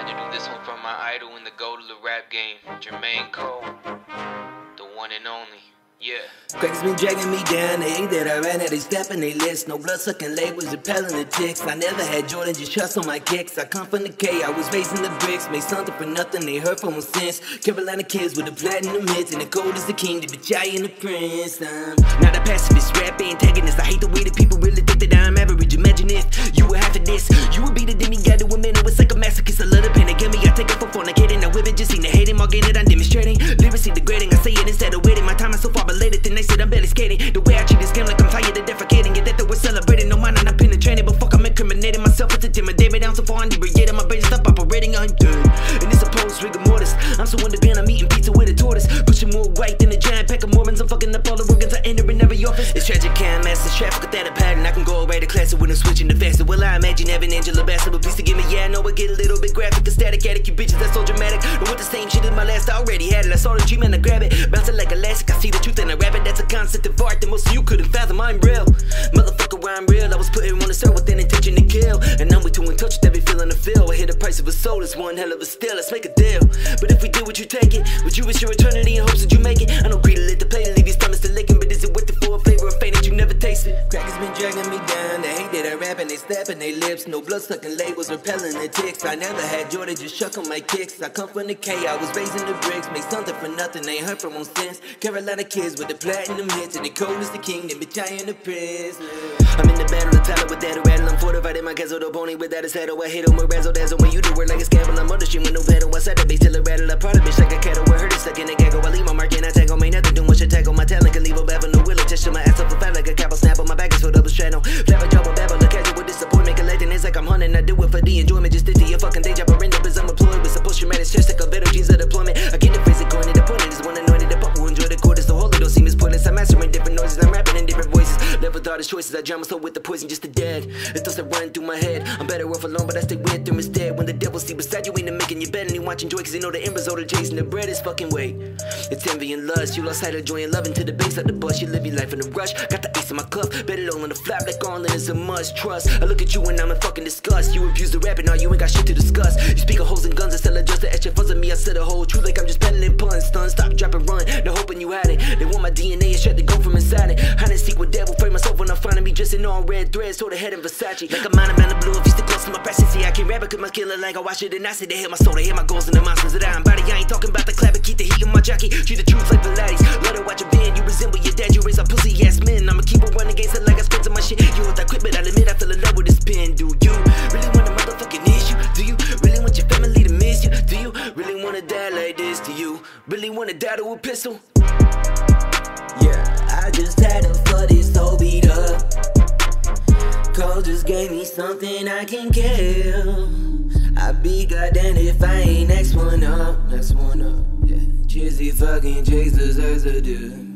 had to do this one for my idol in the goat of the rap game, Jermaine Cole, the one and only. Yeah. Crackers been dragging me down. They hate that I ran out. They stepping they list. No blood sucking labels, repelling the ticks. I never had Jordan, just trust on my kicks. I come from the K. I was raising the bricks. Made something for nothing. They heard from since. Carolina kids with the platinum hits. And the gold is the king. The bitch, I and the prince. I'm not a pacifist, rap antagonist. I hate the way that people really think that I'm average. Imagine if you were half of this. You would be the demigod to a man like a pain. They give me. I take it for fornicating. I whip it, just seen the hating. Marking it, I'm demonstrating. Lyrics degrading. I say it instead of waiting. My time is so far belated. Then they said I'm barely skating. The way I treat this game like I'm tired of defecating. Get that that we're celebrating. No mind, I'm not penetrating. But fuck, I'm incriminating myself. It's intimidating. I'm so far inebriated. My brain stop operating. I'm done. And it's a post rigor mortis. I'm so underband. I'm eating pizza with a tortoise. Pushing more white than a giant pack of Mormons. I'm fucking up all the organs. I tragic, can't master traffic without a pattern. I can go away to class when I'm switching to faster. Well, I imagine having Angela Bassett. But please forgive me. Yeah, I know I get a little bit graphic. A static attic. You bitches, that's so dramatic. But with the same shit as my last, I already had it. I saw the dream and I grab it. Bouncing like elastic. I see the truth and I rap it. That's a concept of art that most of you couldn't fathom. I'm real. Motherfucker, I'm real. I was putting on the start with an intention to kill. And now we too in touch with every feeling I feel. I hear the price of a soul is one hell of a steal. Let's make a deal. But if we do what you take it, would you risk your eternity in hopes that you make it? I know greed to lit the plate and leave your stomachs to licking. But is it that they slapping their lips. No blood sucking labels, repelling the ticks. I never had Jordan, just shuck on my kicks. I come from the K, I was raising the bricks. Made something for nothing, ain't heard from on since. Carolina kids with the platinum hits. And the Cole is the king, then bitch, I in the prison. I'm in the battle of Tyler with that rattle. I'm fortified in my castle, the pony without a saddle. I hit him with razzle dazzle. When you do work like a scandal, I'm other shit with no pedal. I said the base till it rattle. I proud of bitch like a cattle. Thought of choices. I drown myself with the poison just to dead. It's thoughts that run through my head. I'm better off alone, but I stay with them instead. When the devil see beside you, ain't making you better. And you watching joy, cause they know the end result of chasing the bread is fucking weight. It's envy and lust. You lost sight of joy and love into the base of the bus. You live your life in a rush. Got the ace in my cuff. Better low on the flap like all in is a must. Trust. I look at you and I'm in fucking disgust. You abuse the rap and all you ain't got shit to discuss. You speak of holes and guns sell it just etch your funds of me. I said a whole truth like I'm just peddling puns. Stun, stop, drop and run. No hoping you had it. They want my DNA and shit to go from inside it. Hide and seek with dressing all red threads. Sort of head in Versace. Like a mind, man, the blue. If you still close to my presence, see, I can't rap cause my killer like I watch it and I say they hit my soul. They hit my goals and the monsters that I'm body. I ain't talking about the clap, but keep the heat in my jockey. Treat the truth like Pilates. Let her watch a band. You resemble your dad. You raise a pussy ass men. I'ma keep it running against it like I spent on my shit. You want that quick, but I admit I fell in love with this pen. Do you really want a motherfucking issue? Do you really want your family to miss you? Do you really wanna die like this? Do you really wanna die to a pistol? Yeah, I just had for this whole beat up. Cole just gave me something I can kill. I'd be goddamn if I ain't next one up. Next one up. Yeah. Cheesy fucking Jesus as a dude.